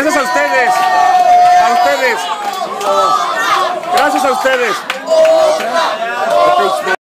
Gracias a ustedes. A ustedes. Gracias a ustedes.